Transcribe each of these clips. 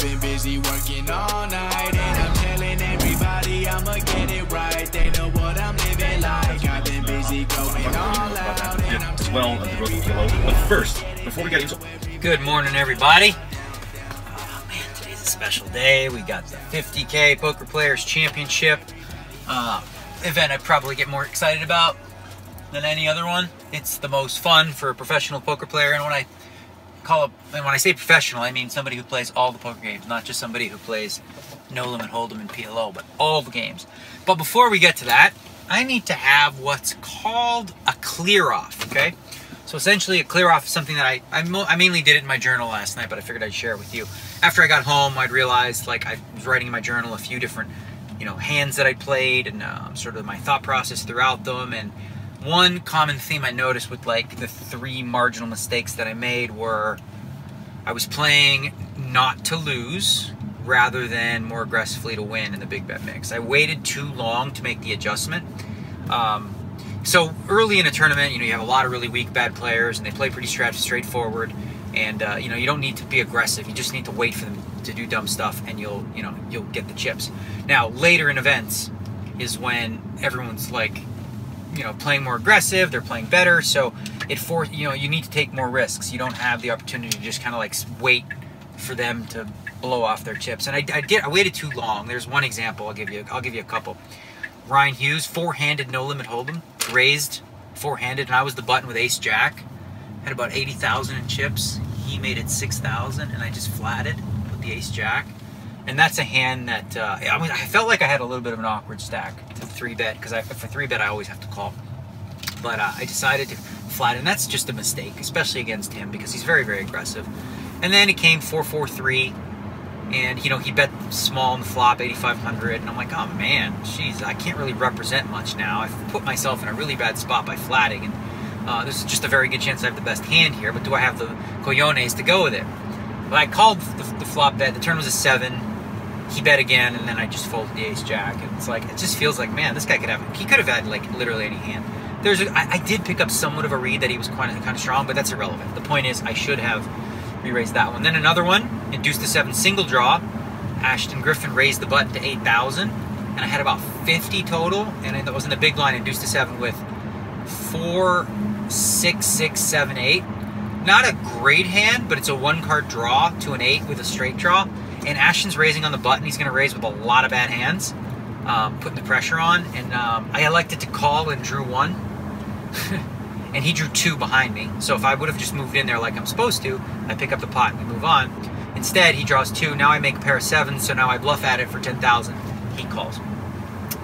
been busy working all night, and I'm telling everybody I'ma get it right. They know what I'm living like. I've been busy going all out, and I'm as well as the Rose Kilo. But first, before we get into Good morning, everybody. Oh man, today's a special day. We got the 50K Poker Players Championship uh, event. I probably get more excited about than any other one. It's the most fun for a professional poker player, and when I call it, and when I say professional, I mean somebody who plays all the poker games, not just somebody who plays No Limit Hold'em and PLO, but all the games. But before we get to that, I need to have what's called a clear off. Okay. So essentially, a clear off is something that I I, I mainly did it in my journal last night, but I figured I'd share it with you. After I got home, I'd realized like I was writing in my journal a few different, you know, hands that I played and um, sort of my thought process throughout them. And one common theme I noticed with like the three marginal mistakes that I made were I was playing not to lose rather than more aggressively to win in the big bet mix. I waited too long to make the adjustment. Um, so early in a tournament, you know, you have a lot of really weak bad players, and they play pretty strat- straightforward. And uh, you know, you don't need to be aggressive. You just need to wait for them to do dumb stuff, and you'll, you know, you'll get the chips. Now, later in events is when everyone's like, you know, playing more aggressive. They're playing better, so it for you know, you need to take more risks. You don't have the opportunity to just kind of like wait for them to blow off their chips. And I, I did. I waited too long. There's one example. I'll give you. I'll give you a couple. Ryan Hughes, four-handed no limit hold'em, raised four-handed, and I was the button with Ace Jack. Had about eighty thousand in chips. He made it six thousand, and I just flatted with the Ace Jack. And that's a hand that uh, I mean, I felt like I had a little bit of an awkward stack to three bet because for three bet I always have to call. But uh, I decided to flat, and that's just a mistake, especially against him because he's very, very aggressive. And then it came four, four, three and you know he bet small on the flop 8500 and i'm like oh man jeez i can't really represent much now i've put myself in a really bad spot by flatting and uh, there's just a very good chance i have the best hand here but do i have the coyones to go with it but i called the, the flop bet the turn was a seven he bet again and then i just folded the ace jack and it's like it just feels like man this guy could have he could have had like literally any hand there's a, I, I did pick up somewhat of a read that he was kind of kind of strong but that's irrelevant the point is i should have re-raised that one. Then another one, induced to seven single draw. Ashton Griffin raised the button to 8,000, and I had about 50 total, and it was in the big line, induced to seven with four, six, six, seven, eight. Not a great hand, but it's a one card draw to an eight with a straight draw. And Ashton's raising on the button. He's going to raise with a lot of bad hands, um, putting the pressure on. And um, I elected to call and drew one. and he drew two behind me. So if I would have just moved in there like I'm supposed to, I pick up the pot and we move on. Instead, he draws two. Now I make a pair of sevens, so now I bluff at it for 10,000. He calls.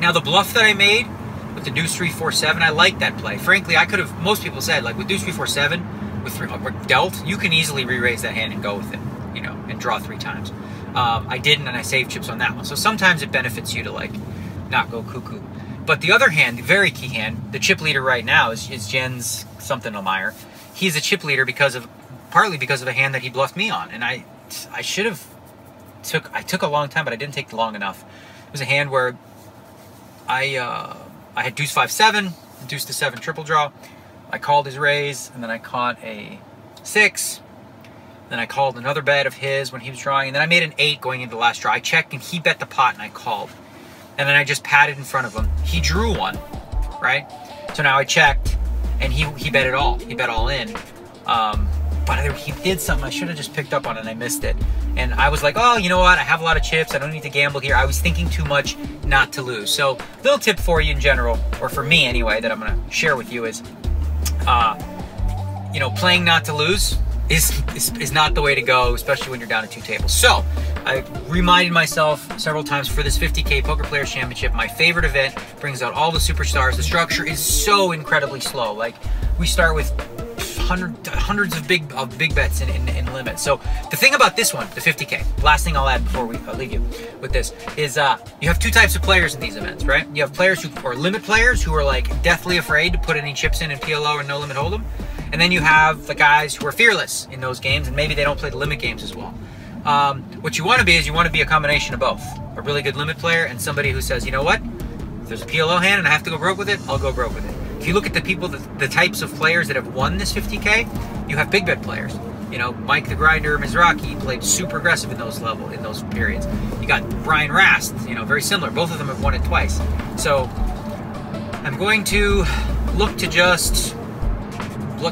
Now the bluff that I made with the deuce three four seven, I like that play. Frankly, I could have. Most people said like with deuce three four seven with three, dealt, you can easily re-raise that hand and go with it, you know, and draw three times. Um, I didn't, and I saved chips on that one. So sometimes it benefits you to like not go cuckoo. But the other hand, the very key hand, the chip leader right now is, is Jens something Meyer. He's a chip leader because of partly because of a hand that he bluffed me on, and I I should have took I took a long time, but I didn't take long enough. It was a hand where I uh, I had deuce five seven, deuce to seven triple draw. I called his raise, and then I caught a six. Then I called another bet of his when he was drawing, and then I made an eight going into the last draw. I checked, and he bet the pot, and I called. And then I just patted in front of him. He drew one, right? So now I checked, and he he bet it all. He bet all in. Um, but he did something I should have just picked up on and I missed it. And I was like, oh, you know what? I have a lot of chips. I don't need to gamble here. I was thinking too much not to lose. So, little tip for you in general, or for me anyway, that I'm going to share with you is, uh, you know, playing not to lose is, is, is not the way to go, especially when you're down to two tables. So, I reminded myself several times for this 50K Poker Players Championship, my favorite event, brings out all the superstars. The structure is so incredibly slow. Like, we start with hundred, hundreds of big of big bets in, in, in limits. So the thing about this one, the 50k, last thing I'll add before we I'll leave you with this is uh, you have two types of players in these events, right? You have players who are limit players who are like deathly afraid to put any chips in in PLO or no limit hold'em, and then you have the guys who are fearless in those games and maybe they don't play the limit games as well. Um, what you want to be is you want to be a combination of both, a really good limit player and somebody who says, you know what, if there's a PLO hand and I have to go broke with it, I'll go broke with it. If you look at the people, the, the types of players that have won this 50K, you have big bet players. You know, Mike the Grinder Mizrachi played super aggressive in those level in those periods. You got Brian Rast, you know, very similar. Both of them have won it twice. So I'm going to look to just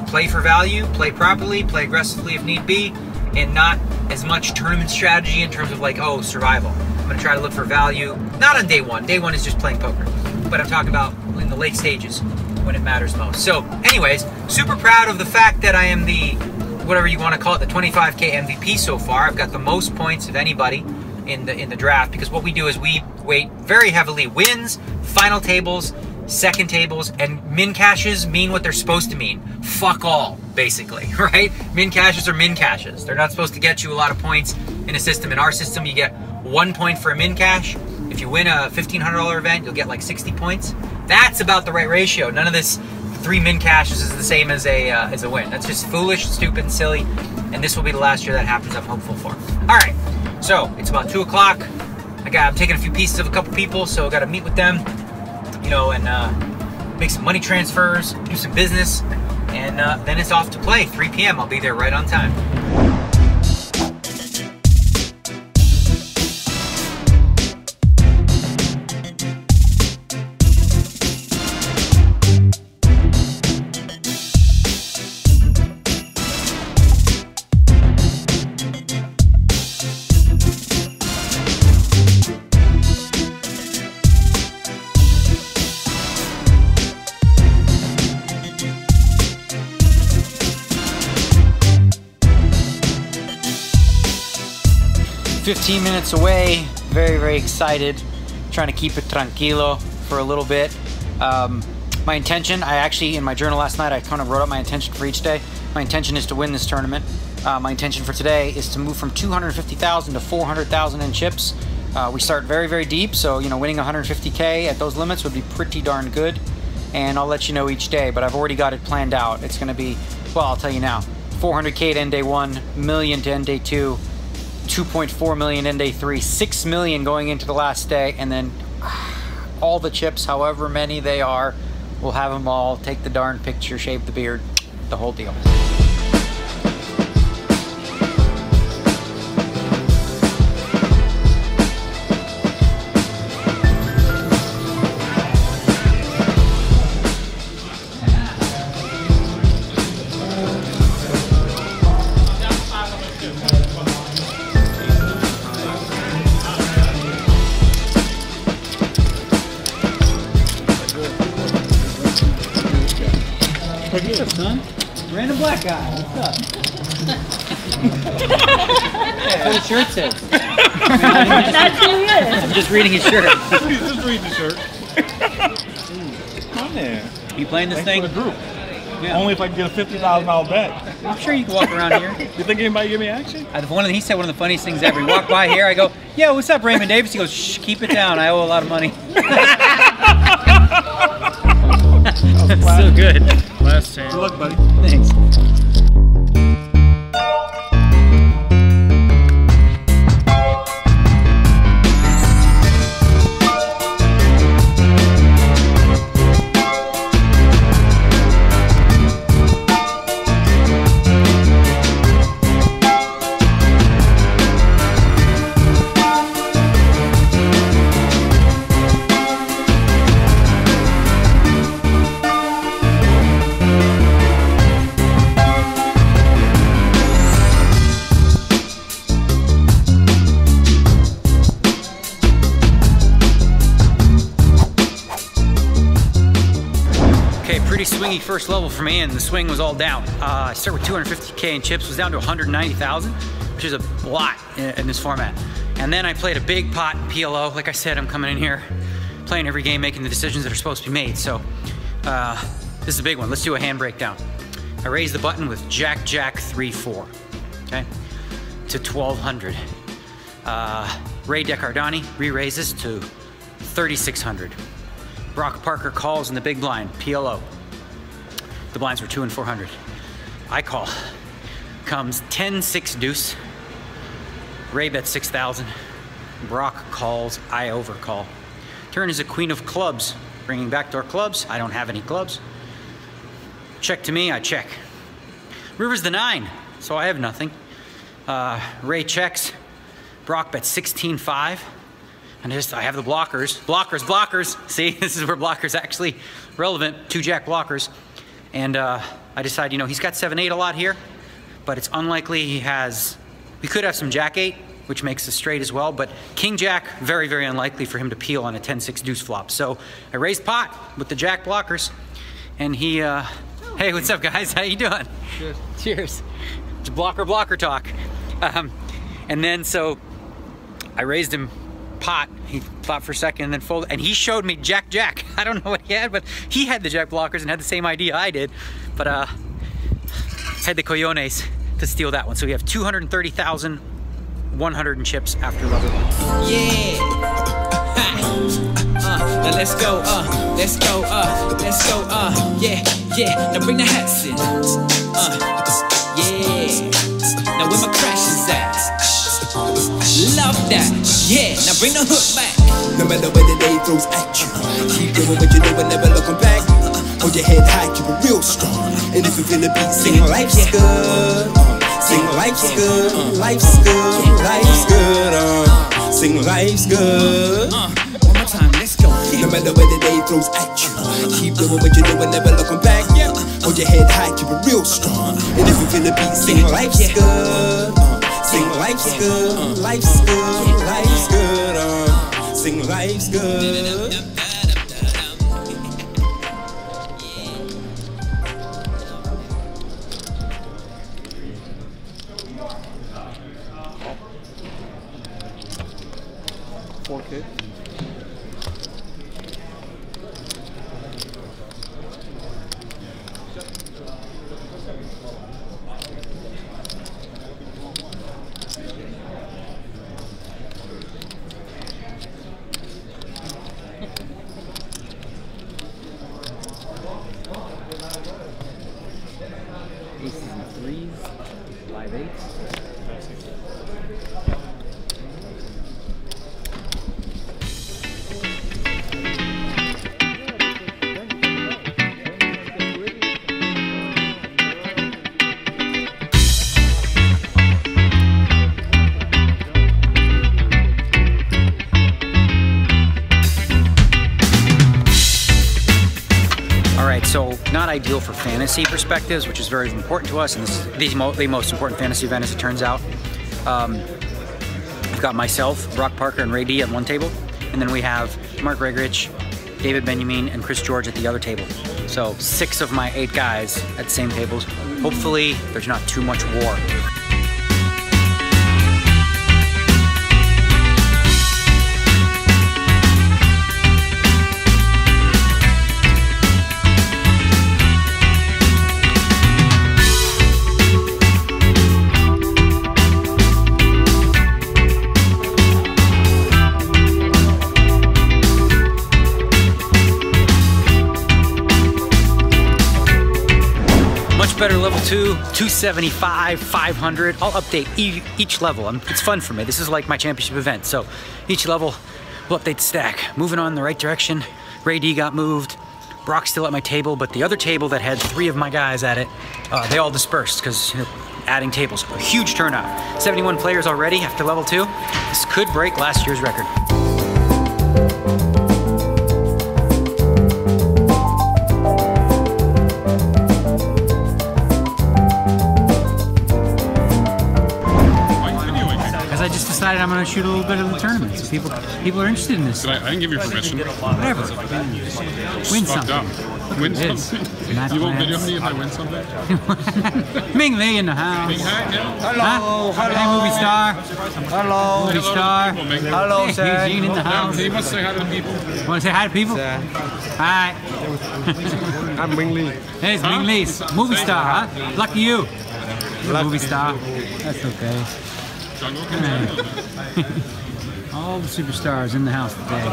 play for value, play properly, play aggressively if need be, and not as much tournament strategy in terms of like, oh, survival. I'm gonna try to look for value, not on day one. Day one is just playing poker. But I'm talking about in the late stages when it matters most. So, anyways, super proud of the fact that I am the whatever you want to call it, the 25k MVP so far. I've got the most points of anybody in the in the draft because what we do is we weight very heavily wins, final tables, second tables, and min cashes mean what they're supposed to mean. Fuck all, basically, right? Min cashes are min cashes. They're not supposed to get you a lot of points in a system. In our system, you get one point for a min cash. If you win a $1,500 event, you'll get like 60 points. That's about the right ratio. None of this three min cashes is the same as a uh, as a win. That's just foolish, stupid, silly. And this will be the last year that happens. I'm hopeful for. All right, so it's about two o'clock. I got I'm taking a few pieces of a couple people, so I got to meet with them, you know, and uh, make some money transfers, do some business, and uh, then it's off to play. 3 p.m. I'll be there right on time. 15 minutes away. Very, very excited. Trying to keep it tranquilo for a little bit. Um, my intention, I actually, in my journal last night, I kind of wrote up my intention for each day. My intention is to win this tournament. Uh, my intention for today is to move from 250,000 to 400,000 in chips. Uh, we start very, very deep, so you know, winning 150k at those limits would be pretty darn good. And I'll let you know each day, but I've already got it planned out. It's going to be, well, I'll tell you now, 400k to end day one, million to end day two, 2.4 million in day three, 6 million going into the last day, and then all the chips, however many they are, we'll have them all, take the darn picture, shave the beard, the whole deal. 哎。I'm just reading his shirt. He's just reading his shirt. Come on there. You playing this Thanks thing? for the group. Yeah. Only if I can get a fifty thousand dollar bet. I'm sure you can walk around here. You think anybody give me action? I, one of the, he said one of the funniest things ever. He walked by here. I go, "Yeah, what's up, Raymond Davis?" He goes, "Shh, keep it down. I owe a lot of money." That's so good. Last chance. Good luck, buddy. Thanks. Pretty swingy first level for me, and the swing was all down. Uh, I start with 250k in chips, was down to 190,000, which is a lot in, in this format. And then I played a big pot in PLO. Like I said, I'm coming in here, playing every game, making the decisions that are supposed to be made. So uh, this is a big one. Let's do a hand breakdown. I raise the button with Jack Jack 3-4, okay, to 1200. Uh, Ray Dehkharghani re-raises to 3600. Brock Parker calls in the big blind, PLO. The blinds were two and 400. I call. Comes 10, 6 deuce. Ray bets 6,000. Brock calls, I overcall. Turn is a queen of clubs. Bringing backdoor clubs. I don't have any clubs. Check to me, I check. River's the nine. so I have nothing. Uh, Ray checks. Brock bets 16-5. And I just I have the blockers. Blockers, blockers. See, this is where blockers actually relevant. Two jack blockers. And uh, I decide, you know, he's got 7-8 a lot here, but it's unlikely he has. We could have some jack 8, which makes a straight as well, but king jack, very, very unlikely for him to peel on a 10-6 deuce flop. So I raised pot with the jack blockers, and he, uh, hey, what's up, guys? How you doing? Cheers. Cheers. It's blocker blocker talk. Um, and then so I raised him pot. He thought for a second and then folded, and he showed me Jack Jack. I don't know what he had, but he had the Jack blockers and had the same idea I did, but uh, had the coyones to steal that one. So we have 230,100 in chips after level one. Yeah. Uh, now let's go, uh, let's go, uh, let's go, uh, yeah, yeah. Now bring the hats in. Uh, yeah. Now where my crash is at? Love that. Yeah. Now bring the hook back. No matter where the day throws at you, keep doing what you do and never looking back. Hold your head high, keep it real strong. And if you feel the beat, sing life's good. Sing life's good, life's good, life's good. Uh, sing life's good. Uh, one more time. Let's go. No matter where the day throws at you, keep doing what you do and never looking back. Hold your head high, keep it real strong. And if you feel the beat, sing life's good. Sing life's good, life's good, life's good. Uh, sing life's good. Right, so not ideal for fantasy perspectives, which is very important to us, and this is the, mo- the most important fantasy event as it turns out. Um, we've got myself, Brock Parker, and Ray D at one table, and then we have Mark Gregorich, David Benjamin, and Chris George at the other table. So six of my eight guys at the same tables. Hopefully, there's not too much war. Level two, 275, 500. I'll update e- each level. i it's fun for me. This is like my championship event. So each level we'll update the stack. Moving on in the right direction. Ray D got moved. Brock's still at my table, but the other table that had three of my guys at it, uh, they all dispersed because you know, adding tables. A huge turnout. 71 players already after level two. This could break last year's record. Decided I'm going to shoot a little bit of the tournament. So people people are interested in this. Did I, I didn't give you permission. Whatever. Win Fucked something. up. Win It is. something. Not You won't video me if I win something? Ming Lee in the house. Big hat, yeah? Hello, Hey, movie star. Hello. Movie star. People, Ming. Hello, sir. Eugene in the Yeah, house. he must say hi to the people. Want to say hi to people? Hi. I'm Wing Lee. Hey, it's Ming Lee. Movie star, huh? Lucky you. You're movie star. That's okay. Jungle All the superstars in the house today.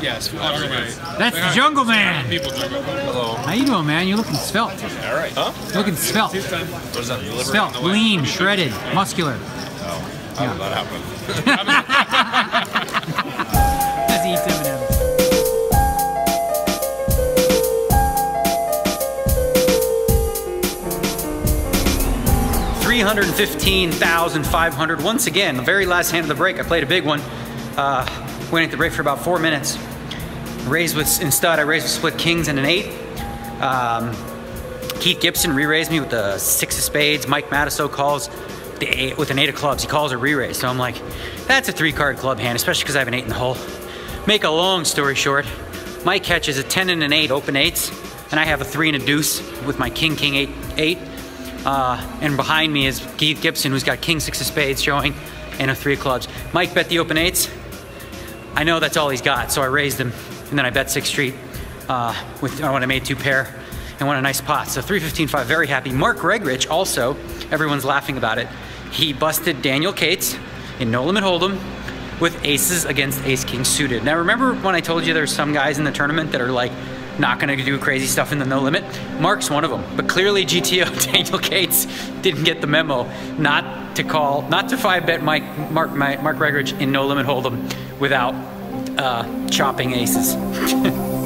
Yes, everybody. That's the Jungle Man. People, Jungle Hello. How you doing, man? You're looking svelte. All right. Huh? You're looking svelte. What is that? Delivery? Svelte, lean, shredded, muscular. Oh, how did that happen? 115,500. Once again, the very last hand of the break, I played a big one. Uh, went at the break for about four minutes. Raised with, in stud, I raised with split kings and an eight. Um, Keith Gibson re-raised me with the six of spades. Mike Matusow calls the eight, with an eight of clubs. He calls a re-raise. So I'm like, that's a three card club hand, especially because I have an eight in the hole. Make a long story short, Mike catches a 10 and an eight, open eights, and I have a three and a deuce with my king, king, eight, eight. Uh, and behind me is Keith Gibson, who's got king, six of spades showing, and a three of clubs. Mike bet the open eights. I know that's all he's got, so I raised him, and then I bet Sixth Street uh, with when I made two pair and won a nice pot. So 315.5, very happy. Mark Gregorich also, everyone's laughing about it. He busted Daniel Cates in No Limit Hold'em with aces against ace king suited. Now remember when I told you there's some guys in the tournament that are like not gonna do crazy stuff in the no limit? Mark's one of them. But clearly GTO Daniel Cates didn't get the memo not to call, not to five bet Mike, Mark, Mark Gregorich in no limit hold'em without uh, chopping aces.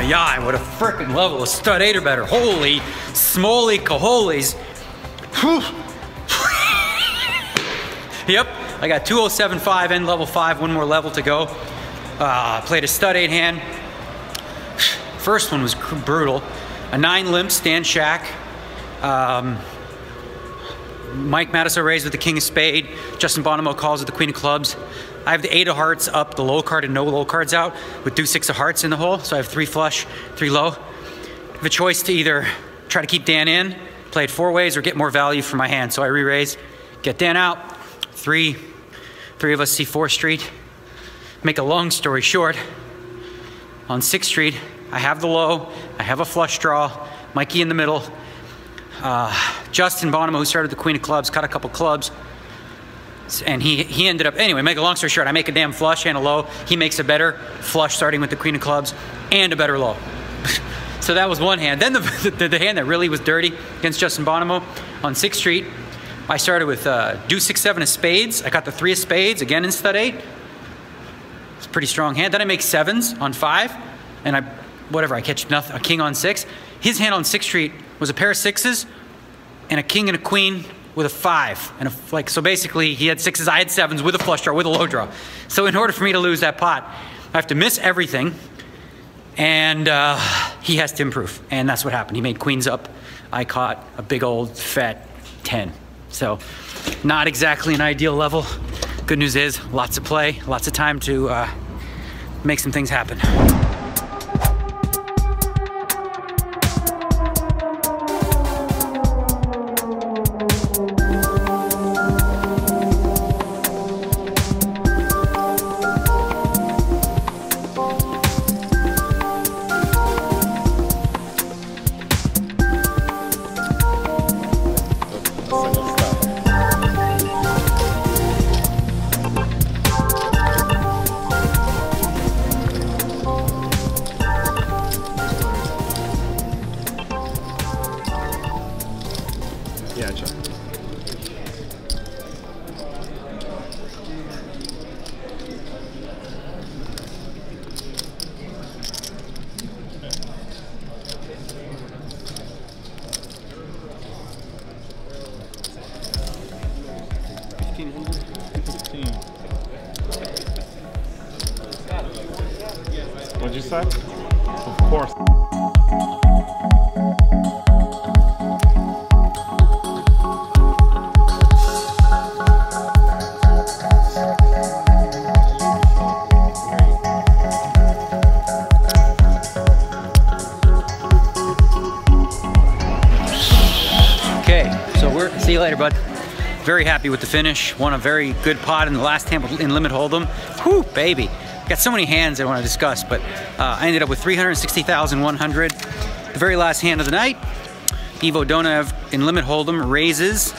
yeah, ay, ay, what a freaking level of stud eight or better. Holy smoly caholes. yep, I got 2075 and level five, one more level to go. Uh, played a stud eight hand. First one was brutal. A nine limp stand shack. Um, Mike Matusow raised with the king of spade. Justin Bonomo calls with the queen of clubs. I have the eight of hearts up, the low card and no low cards out with deuce six of hearts in the hole. So I have three flush, three low. I have a choice to either try to keep Dan in, play it four ways, or get more value for my hand. So I re-raise, get Dan out, three, three of us see four street. Make a long story short, on sixth street, I have the low, I have a flush draw, Mikey in the middle, uh, Justin Bonomo, who started the queen of clubs, cut a couple clubs, and he, he ended up, anyway, make a long story short, I make a damn flush and a low. He makes a better flush starting with the queen of clubs and a better low. so that was one hand. Then the, the, the, hand that really was dirty against Justin Bonomo on 6th Street, I started with uh, six seven of spades. I got the three of spades again in stud eight. It's a pretty strong hand. Then I make sevens on five, and I, whatever, I catch nothing, a king on six. His hand on 6th Street was a pair of sixes and a king and a queen with a five and a like so basically he had sixes i had sevens with a flush draw with a low draw. So in order for me to lose that pot i have to miss everything and uh, he has to improve. And that's what happened. He made queens up. I caught a big old fat 10 so not exactly an ideal level. Good news is lots of play lots of time to uh, make some things happen Of course. Okay, so we're see you later, bud. Very happy with the finish. Won a very good pot in the last hand in limit hold'em. Whew, baby. Got so many hands I want to discuss, but uh, I ended up with 360,100. The very last hand of the night, Ivo in limit hold'em raises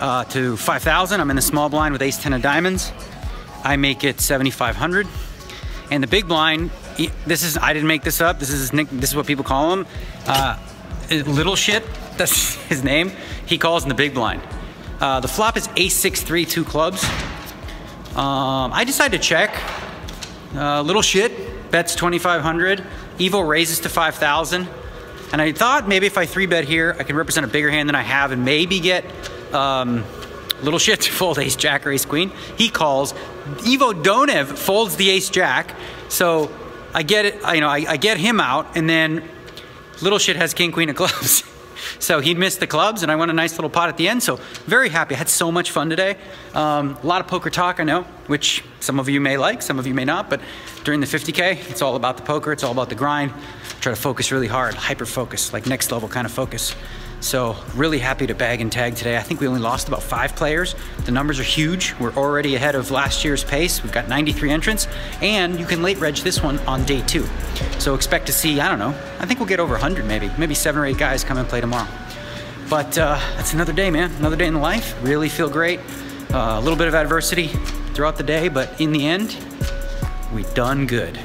uh, to 5,000. I'm in the small blind with ace 10 of diamonds. I make it 7,500. And the big blind, this is, I didn't make this up. This is nick, this is what people call him. Uh, little shit, that's his name. He calls in the big blind. Uh, the flop is ace six three two clubs. Um, I decided to check. Uh, little shit bets 2,500. Ivo raises to 5,000. And I thought maybe if I three bet here, I can represent a bigger hand than I have and maybe get um, little shit to fold ace jack or ace queen. He calls. Ivo Donev folds the ace jack. So I get it, you know, I, I get him out and then little shit has king queen of clubs. So he'd missed the clubs, and I won a nice little pot at the end. So very happy. I had so much fun today. Um, a lot of poker talk, I know, which some of you may like, some of you may not. But during the 50k, it's all about the poker. It's all about the grind. Try to focus really hard, hyper focus, like next level kind of focus. So really happy to bag and tag today. I think we only lost about five players. The numbers are huge. We're already ahead of last year's pace. We've got 93 entrants, and you can late reg this one on day two. So expect to see, I don't know, I think we'll get over 100 maybe, maybe seven or eight guys come and play tomorrow. But uh, that's another day, man. Another day in life. Really feel great. Uh, a little bit of adversity throughout the day, but in the end, we done good.